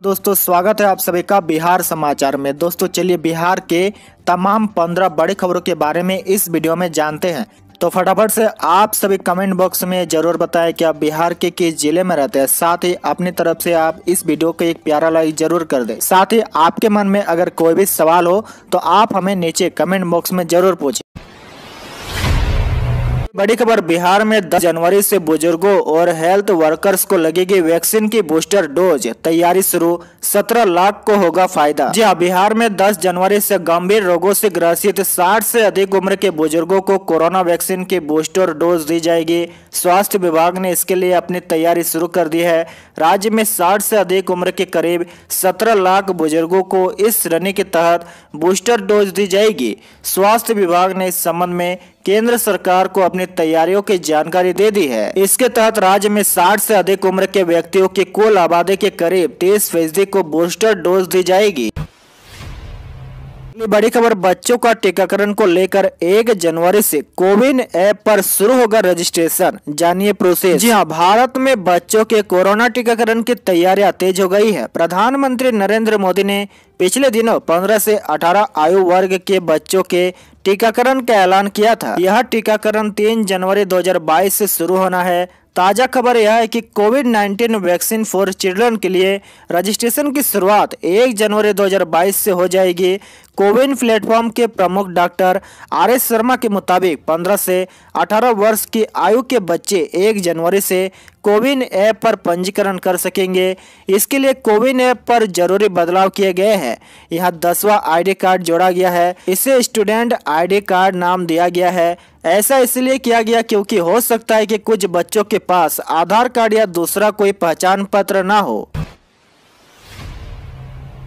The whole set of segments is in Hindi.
दोस्तों, स्वागत है आप सभी का बिहार समाचार में। दोस्तों, चलिए बिहार के तमाम पंद्रह बड़ी खबरों के बारे में इस वीडियो में जानते हैं। तो फटाफट से आप सभी कमेंट बॉक्स में ज़रूर बताएँ कि आप बिहार के किस ज़िले में रहते हैं। साथ ही अपनी तरफ़ से आप इस वीडियो को एक प्यारा लाइक ज़रूर कर दें। साथ ही आपके मन में अगर कोई भी सवाल हो तो आप हमें नीचे कमेंट बॉक्स में ज़रूर पूछें। बड़ी खबर, बिहार में 10 जनवरी से बुज़ुर्गों और हेल्थ वर्कर्स को लगेगी वैक्सीन की बूस्टर डोज। तैयारी शुरू 17 लाख को होगा फ़ायदा। जी हाँ बिहार में 10 जनवरी से गंभीर रोगों से ग्रसित 60 से अधिक उम्र के बुज़ुर्गों को कोरोना वैक्सीन की बूस्टर डोज दी जाएगी। स्वास्थ्य विभाग ने इसके लिए अपनी तैयारी शुरू कर दी है। राज्य में 60 से अधिक उम्र के करीब 17 लाख बुज़ुर्गों को इस श्रेणी के तहत बूस्टर डोज दी जाएगी। स्वास्थ्य विभाग ने इस संबंध में केंद्र सरकार को अपनी तैयारियों की जानकारी दे दी है। इसके तहत राज्य में 60 से अधिक उम्र के व्यक्तियों की कुल आबादी के करीब तीस फ़ीसदी को बूस्टर डोज दी जाएगी। बड़ी खबर, बच्चों का टीकाकरण को लेकर एक जनवरी से कोविन ऐप पर शुरू होगा रजिस्ट्रेशन। जानिए प्रोसेस जी हाँ भारत में बच्चों के कोरोना टीकाकरण की तैयारियाँ तेज हो गई है। प्रधानमंत्री नरेंद्र मोदी ने पिछले दिनों 15 से 18 आयु वर्ग के बच्चों के टीकाकरण का ऐलान किया था। यह टीकाकरण 3 जनवरी 2022 से शुरू होना है। ताज़ा खबर यह है कि कोविड 19 वैक्सीन फॉर चिल्ड्रन के लिए रजिस्ट्रेशन की शुरुआत 1 जनवरी 2022 से हो जाएगी। कोविन प्लेटफॉर्म के प्रमुख डॉक्टर आर एस शर्मा के मुताबिक 15 से 18 वर्ष की आयु के बच्चे 1 जनवरी से कोविन ऐप पर पंजीकरण कर सकेंगे। इसके लिए कोविन ऐप पर ज़रूरी बदलाव किए गए हैं। यहाँ दसवां आईडी कार्ड जोड़ा गया है। इसे स्टूडेंट आईडी कार्ड नाम दिया गया है। ऐसा इसलिए किया गया क्योंकि हो सकता है कि कुछ बच्चों के पास आधार कार्ड या दूसरा कोई पहचान पत्र ना हो।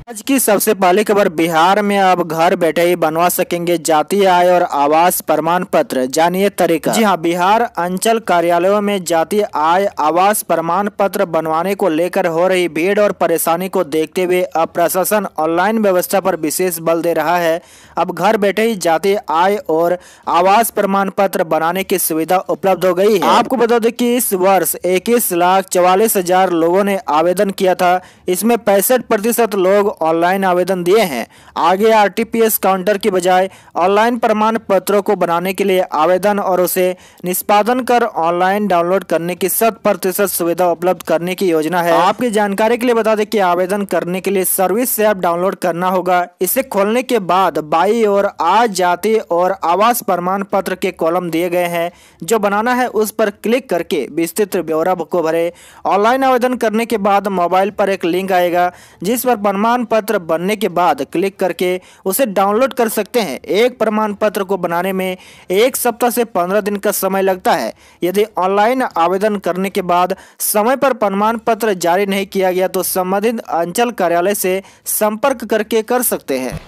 आज की सबसे पहली खबर, बिहार में अब घर बैठे ही बनवा सकेंगे जातीय आय और आवास प्रमाण पत्र। जानिए तरीका। जी हाँ बिहार अंचल कार्यालयों में जातीय आय, आवास प्रमाण पत्र बनवाने को लेकर हो रही भीड़ और परेशानी को देखते हुए अब प्रशासन ऑनलाइन व्यवस्था पर विशेष बल दे रहा है। अब घर बैठे ही जातीय आय और आवास प्रमाण पत्र बनाने की सुविधा उपलब्ध हो गई है। आपको बता दें कि इस वर्ष इक्कीस लाख चवालीस हज़ार लोगों ने आवेदन किया था। इसमें पैंसठ प्रतिशत लोग ऑनलाइन आवेदन दिए हैं। आगे आरटीपीएस काउंटर की बजाय ऑनलाइन प्रमाण पत्रों को बनाने के लिए आवेदन और उसे निष्पादन कर ऑनलाइन डाउनलोड करने की शत प्रतिशत सुविधा उपलब्ध करने की योजना है। आपकी जानकारी के लिए बता दें कि आवेदन करने के लिए सर्विस ऐप डाउनलोड करना होगा। इसे खोलने के बाद बाई और आज जाति और आवास प्रमाण पत्र के कॉलम दिए गए हैं। जो बनाना है उस पर क्लिक करके विस्तृत ब्यौरा को भरे। ऑनलाइन आवेदन करने के बाद मोबाइल पर एक लिंक आएगा, जिस पर प्रमाण पत्र बनने के बाद क्लिक करके उसे डाउनलोड कर सकते हैं। एक प्रमाण पत्र को बनाने में एक सप्ताह से पंद्रह दिन का समय लगता है। यदि ऑनलाइन आवेदन करने के बाद समय पर प्रमाण पत्र जारी नहीं किया गया तो संबंधित अंचल कार्यालय से संपर्क करके कर सकते हैं।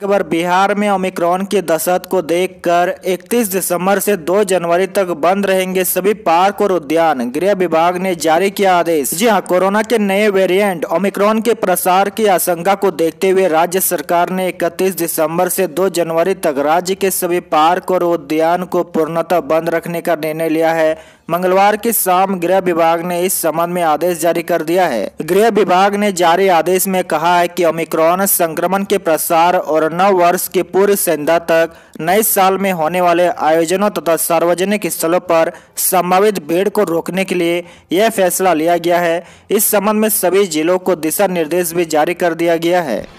खबर बिहार में ओमिक्रॉन की दशत को देखकर 31 दिसंबर से 2 जनवरी तक बंद रहेंगे सभी पार्क और उद्यान, गृह विभाग ने जारी किया आदेश। जी हाँ, कोरोना के नए वेरिएंट ओमिक्रॉन के प्रसार की आशंका को देखते हुए राज्य सरकार ने 31 दिसंबर से 2 जनवरी तक राज्य के सभी पार्क और उद्यान को पूर्णतः बंद रखने का निर्णय लिया है। मंगलवार की शाम गृह विभाग ने इस संबंध में आदेश जारी कर दिया है। गृह विभाग ने जारी आदेश में कहा है कि ओमिक्रॉन संक्रमण के प्रसार और नव वर्ष की पूर्व संध्या तक नए साल में होने वाले आयोजनों तथा सार्वजनिक स्थलों पर संभावित भीड़ को रोकने के लिए यह फैसला लिया गया है। इस संबंध में सभी जिलों को दिशा निर्देश भी जारी कर दिया गया है।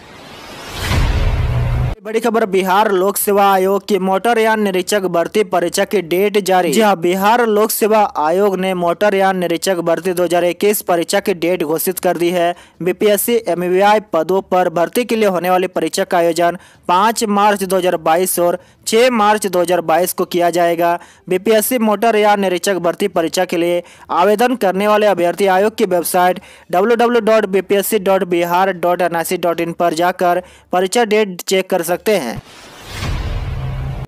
बड़ी खबर बिहार लोक सेवा आयोग की मोटरयान निरीक्षक भर्ती परीक्षा की डेट जारी। जी हाँ। बिहार लोक सेवा आयोग ने मोटरयान निरीक्षक भर्ती 2021 परीक्षा की डेट घोषित कर दी है। बीपीएससी एमवीआई पदों पर भर्ती के लिए होने वाली परीक्षा का आयोजन 5 मार्च 2022 और 6 मार्च 2022 को किया जाएगा। बीपीएससी मोटरयान निरीक्षक भर्ती परीक्षा के लिए आवेदन करने वाले अभ्यर्थी आयोग की वेबसाइट www.bpsc.bihar.nic.in पर जाकर परीक्षा डेट चेक कर सकते हैं।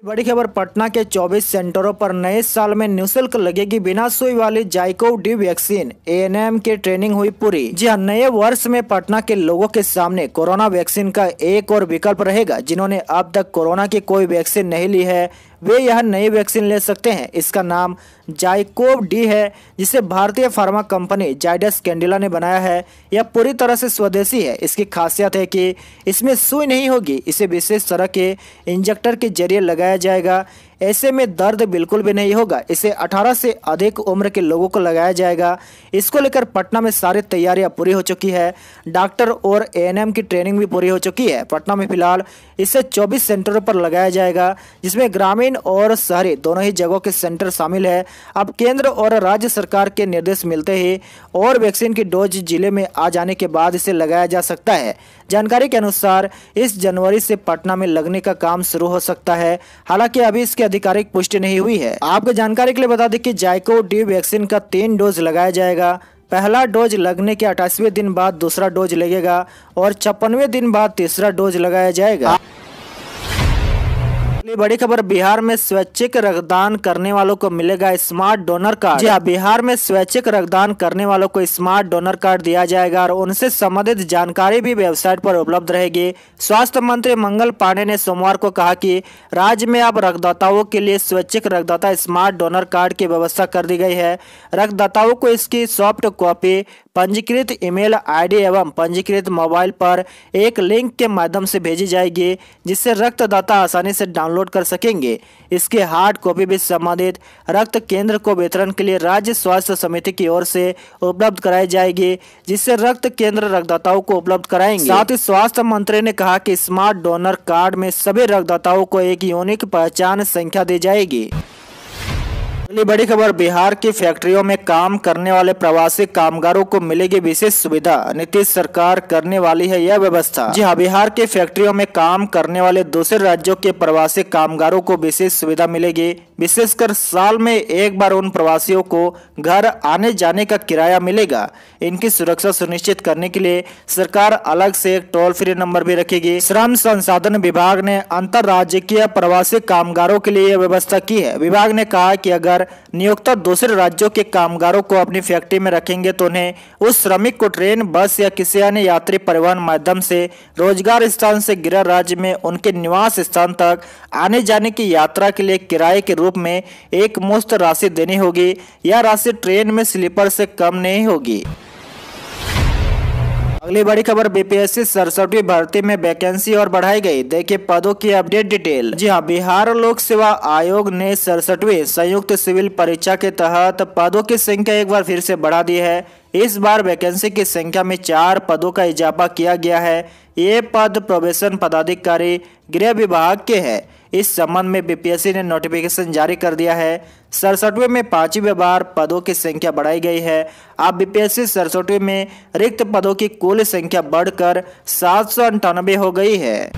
बड़ी खबर, पटना के 24 सेंटरों पर नए साल में निःशुल्क लगेगी बिना सुई वाली जाइको डी वैक्सीन। एएनएम की ट्रेनिंग हुई पूरी। जी हाँ नए वर्ष में पटना के लोगों के सामने कोरोना वैक्सीन का एक और विकल्प रहेगा, जिन्होंने अब तक कोरोना की कोई वैक्सीन नहीं ली है। वे यह नई वैक्सीन ले सकते हैं। इसका नाम जाइकोव डी है, जिसे भारतीय फार्मा कंपनी जाइडस कैंडिला ने बनाया है। यह पूरी तरह से स्वदेशी है। इसकी खासियत है कि इसमें सुई नहीं होगी। इसे विशेष तरह के इंजेक्टर के ज़रिए लगाया जाएगा। ऐसे में दर्द बिल्कुल भी नहीं होगा। इसे 18 से अधिक उम्र के लोगों को लगाया जाएगा। इसको लेकर पटना में सारी तैयारियाँ पूरी हो चुकी है। डॉक्टर और एएनएम की ट्रेनिंग भी पूरी हो चुकी है। पटना में फ़िलहाल इसे 24 सेंटरों पर लगाया जाएगा, जिसमें ग्रामीण और शहरी दोनों ही जगहों के सेंटर शामिल है। अब केंद्र और राज्य सरकार के निर्देश मिलते ही और वैक्सीन की डोज ज़िले में आ जाने के बाद इसे लगाया जा सकता है। जानकारी के अनुसार इस जनवरी से पटना में लगने का काम शुरू हो सकता है। हालाँकि अभी इसकी आधिकारिक पुष्टि नहीं हुई है। आपको जानकारी के लिए बता दें कि जायको डी वैक्सीन का तीन डोज लगाया जाएगा। पहला डोज लगने के अट्ठाईसवें दिन बाद दूसरा डोज लगेगा और छप्पनवे दिन बाद तीसरा डोज लगाया जाएगा। बड़ी खबर बिहार में स्वैच्छिक रक्तदान करने वालों को मिलेगा स्मार्ट डोनर कार्ड। जी हाँ बिहार में स्वैच्छिक रक्तदान करने वालों को स्मार्ट डोनर कार्ड दिया जाएगा और उनसे संबंधित जानकारी भी वेबसाइट पर उपलब्ध रहेगी। स्वास्थ्य मंत्री मंगल पांडे ने सोमवार को कहा कि राज्य में अब रक्तदाताओं के लिए स्वैच्छिक रक्तदाता स्मार्ट डोनर कार्ड की व्यवस्था कर दी गई है। रक्तदाताओं को इसकी सॉफ्ट कॉपी पंजीकृत ईमेल आईडी एवं पंजीकृत मोबाइल पर एक लिंक के माध्यम से भेजी जाएगी, जिससे रक्तदाता आसानी से डाउनलोड कर सकेंगे। इसके हार्ड कॉपी भी संबंधित रक्त केंद्र को वितरण के लिए राज्य स्वास्थ्य समिति की ओर से उपलब्ध कराई जाएगी, जिससे रक्त केंद्र रक्तदाताओं को उपलब्ध कराएँगे। साथ ही स्वास्थ्य मंत्री ने कहा कि स्मार्ट डोनर कार्ड में सभी रक्तदाताओं को एक यूनिक पहचान संख्या दी जाएगी। अगली बड़ी खबर, बिहार की फैक्ट्रियों में काम करने वाले प्रवासी कामगारों को मिलेगी विशेष सुविधा, नीतीश सरकार करने वाली है यह व्यवस्था। जी हाँ बिहार की फैक्ट्रियों में काम करने वाले दूसरे राज्यों के प्रवासी कामगारों को विशेष सुविधा मिलेगी। विशेषकर साल में एक बार उन प्रवासियों को घर आने जाने का किराया मिलेगा। इनकी सुरक्षा सुनिश्चित करने के लिए सरकार अलग से एक टोल फ्री नंबर भी रखेगी। श्रम संसाधन विभाग ने अंतर्राज्यीय प्रवासी कामगारों के लिए यह व्यवस्था की है। विभाग ने कहा कि अगर नियोक्ता दूसरे राज्यों के कामगारों को अपनी फैक्ट्री में रखेंगे तो उन्हें उस श्रमिक को ट्रेन, बस या किसी अन्य यात्री परिवहन माध्यम से रोज़गार स्थान से गृह राज्य में उनके निवास स्थान तक आने जाने की यात्रा के लिए किराए के रूप में एक मुफ़्त राशि देनी होगी यह राशि ट्रेन में स्लीपर से कम नहीं होगी। अगली बड़ी खबर बीपीएससी सड़सठवीं भर्ती में वैकेंसी और बढ़ाई गई। देखिए पदों की अपडेट डिटेल जी हाँ बिहार लोक सेवा आयोग ने सड़सठवीं संयुक्त सिविल परीक्षा के तहत पदों की संख्या एक बार फिर से बढ़ा दी है। इस बार वैकेंसी की संख्या में चार पदों का इजाफा किया गया है। ये पद प्रोबेशन पदाधिकारी, गृह विभाग के हैं। इस संबंध में बीपीएससी ने नोटिफिकेशन जारी कर दिया है। सड़सठवें में पांचवी बार पदों की संख्या बढ़ाई गई है। अब बीपीएससी सड़सठवें में रिक्त पदों की कुल संख्या बढ़कर सात हो गई है।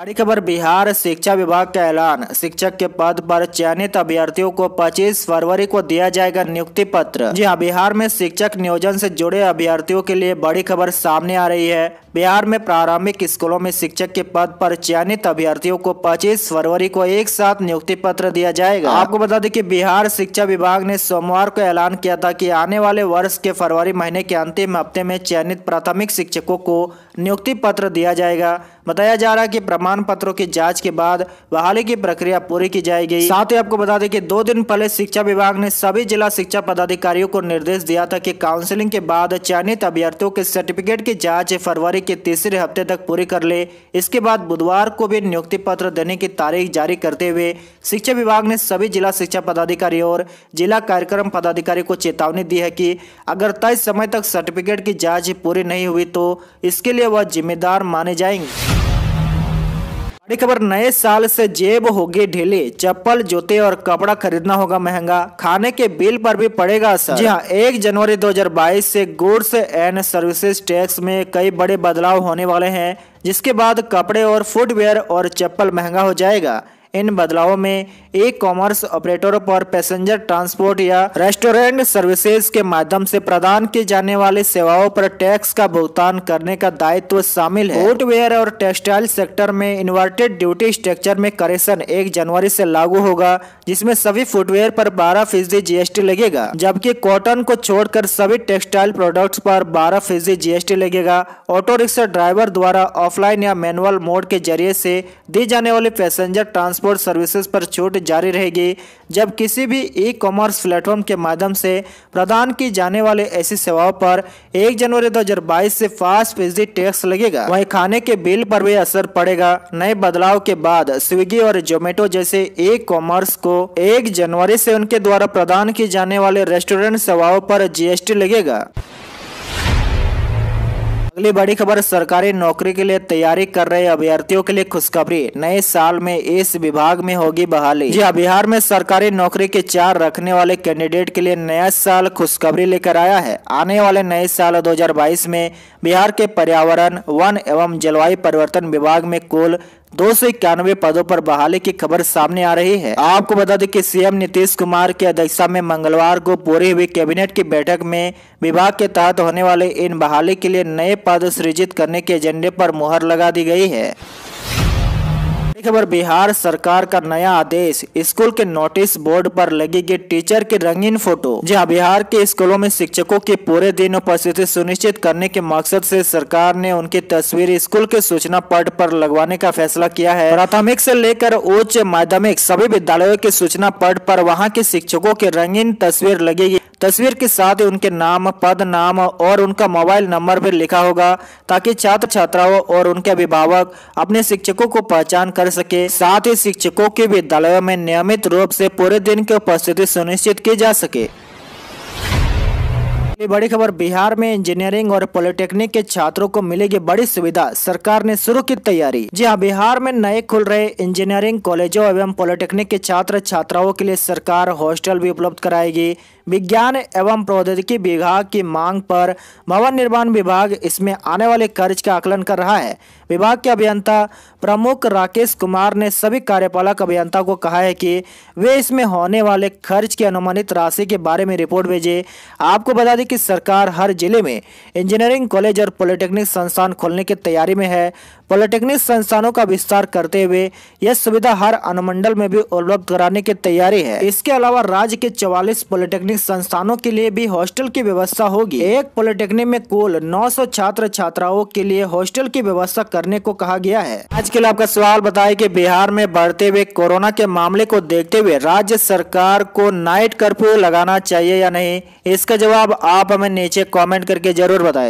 बड़ी खबर, बिहार शिक्षा विभाग का ऐलान। शिक्षक के पद पर चयनित अभ्यर्थियों को 25 फरवरी को दिया जाएगा नियुक्ति पत्र। जी हाँ बिहार में शिक्षक नियोजन से जुड़े अभ्यर्थियों के लिए बड़ी खबर सामने आ रही है। बिहार में प्रारंभिक स्कूलों में शिक्षक के पद पर चयनित अभ्यर्थियों को 25 फरवरी को एक साथ नियुक्ति पत्र दिया जाएगा। आपको बता दें कि बिहार शिक्षा विभाग ने सोमवार को ऐलान किया था कि आने वाले वर्ष के फरवरी महीने के अंतिम हफ़्ते में चयनित प्राथमिक शिक्षकों को नियुक्ति पत्र दिया जाएगा। बताया जा रहा है कि प्रमाण पत्रों की जाँच के बाद बहाली की प्रक्रिया पूरी की जाएगी। साथ ही आपको बता दें कि दो दिन पहले शिक्षा विभाग ने सभी जिला शिक्षा पदाधिकारियों को निर्देश दिया था कि काउंसलिंग के बाद चयनित अभ्यर्थियों के सर्टिफिकेट की जाँच फरवरी के तीसरे हफ़्ते तक पूरी कर ले। इसके बाद बुधवार को भी नियुक्ति पत्र देने की तारीख जारी करते हुए शिक्षा विभाग ने सभी जिला शिक्षा पदाधिकारी और जिला कार्यक्रम पदाधिकारी को चेतावनी दी है कि अगर तय समय तक सर्टिफिकेट की जाँच पूरी नहीं हुई तो इसके वह जिम्मेदार माने जाएँगे। बड़ी खबर, नए साल से जेब होगी ढीले। चप्पल, जूते और कपड़ा खरीदना होगा महँगा। खाने के बिल पर भी पड़ेगा असर। जी हाँ एक जनवरी 2022 से गुड्स एंड सर्विसेज़ टैक्स में कई बड़े बदलाव होने वाले हैं, जिसके बाद कपड़े और फुटवेयर और चप्पल महँगा हो जाएगा। इन बदलावों में ई कॉमर्स ऑपरेटरों पर पैसेंजर ट्रांसपोर्ट या रेस्टोरेंट सर्विसेज़ के माध्यम से प्रदान की जाने वाली सेवाओं पर टैक्स का भुगतान करने का दायित्व शामिल है। फुटवेयर और टेक्सटाइल सेक्टर में इन्वर्टेड ड्यूटी स्ट्रक्चर में करेक्शन एक जनवरी से लागू होगा, जिसमें सभी फुटवेयर पर बारह फ़ीसदी जीएसटी लगेगा, जबकि कॉटन को छोड़कर सभी टेक्सटाइल प्रोडक्ट्स पर बारह फ़ीसदी जीएसटी लगेगा। ऑटो रिक्शा ड्राइवर द्वारा ऑफलाइन या मैनुअल मोड के ज़रिए से दी जाने वाली पैसेंजर ट्रांसपोर्ट सर्विसेज़ पर छूट जारी रहेगी। जब किसी भी ई कॉमर्स प्लेटफॉर्म के माध्यम से प्रदान की जाने वाले ऐसी सेवाओं पर एक जनवरी 2022 से पाँच फ़ीसदी टैक्स लगेगा, वहीं खाने के बिल पर भी असर पड़ेगा। नए बदलाव के बाद स्विगी और जोमेटो जैसे ई कॉमर्स को एक जनवरी से उनके द्वारा प्रदान की जाने वाले रेस्टोरेंट सेवाओं पर जीएसटी लगेगा। अगली बड़ी खबर, सरकारी नौकरी के लिए तैयारी कर रहे अभ्यर्थियों के लिए खुशखबरी। नए साल में इस विभाग में होगी बहाली। जी हाँ बिहार में सरकारी नौकरी के चार रखने वाले कैंडिडेट के लिए नया साल खुशखबरी लेकर आया है। आने वाले नए साल 2022 में बिहार के पर्यावरण, वन एवं जलवायु परिवर्तन विभाग में कुल दो सौ इक्यानवे पदों पर बहाली की खबर सामने आ रही है। आपको बता दें कि सीएम नीतीश कुमार की अध्यक्षता में मंगलवार को पूरी हुई कैबिनेट की बैठक में विभाग के तहत होने वाले इन बहाली के लिए नए पद सृजित करने के एजेंडे पर मुहर लगा दी गई है। खबर, बिहार सरकार का नया आदेश। स्कूल के नोटिस बोर्ड पर लगेगी टीचर की रंगीन फ़ोटो। जहाँ बिहार के स्कूलों में शिक्षकों की पूरे दिन उपस्थिति सुनिश्चित करने के मकसद से सरकार ने उनकी तस्वीर स्कूल के सूचना पट पर लगवाने का फैसला किया है। प्राथमिक से लेकर उच्च माध्यमिक सभी विद्यालयों के सूचना पट पर वहाँ के शिक्षकों की रंगीन तस्वीर लगेगी। तस्वीर के साथ उनके नाम, पद नाम और उनका मोबाइल नंबर भी लिखा होगा, ताकि छात्र छात्राओं और उनके अभिभावक अपने शिक्षकों को पहचान कर सके। साथ ही शिक्षकों के विद्यालयों में नियमित रूप से पूरे दिन की उपस्थिति सुनिश्चित की जा सके। बड़ी खबर बिहार में इंजीनियरिंग और पॉलिटेक्निक के छात्रों को मिलेगी बड़ी सुविधा, सरकार ने शुरू की तैयारी। जी हाँ बिहार में नए खुल रहे इंजीनियरिंग कॉलेजों एवं पॉलिटेक्निक के छात्र छात्राओं के लिए सरकार हॉस्टल भी उपलब्ध कराएगी। विज्ञान एवं प्रौद्योगिकी विभाग की मांग पर भवन निर्माण विभाग इसमें आने वाले खर्च का आकलन कर रहा है। विभाग के अभियंता प्रमुख राकेश कुमार ने सभी कार्यपालक अभियंता को कहा है कि वे इसमें होने वाले खर्च की अनुमानित राशि के बारे में रिपोर्ट भेजे। आपको बता दें कि सरकार हर ज़िले में इंजीनियरिंग कॉलेज और पॉलिटेक्निक संस्थान खोलने की तैयारी में है। पॉलिटेक्निक संस्थानों का विस्तार करते हुए यह सुविधा हर अनुमंडल में भी उपलब्ध कराने की तैयारी है। इसके अलावा राज्य के चौवालीस पॉलिटेक्निक संस्थानों के लिए भी हॉस्टल की व्यवस्था होगी। एक पॉलिटेक्निक में कुल 900 छात्र छात्राओं के लिए हॉस्टल की व्यवस्था करने को कहा गया है। आज के लिए आपका सवाल बताए की बिहार में बढ़ते हुए कोरोना के मामले को देखते हुए राज्य सरकार को नाइट कर्फ्यू लगाना चाहिए या नहीं? इसका जवाब आप हमें नीचे कॉमेंट करके ज़रूर बताए।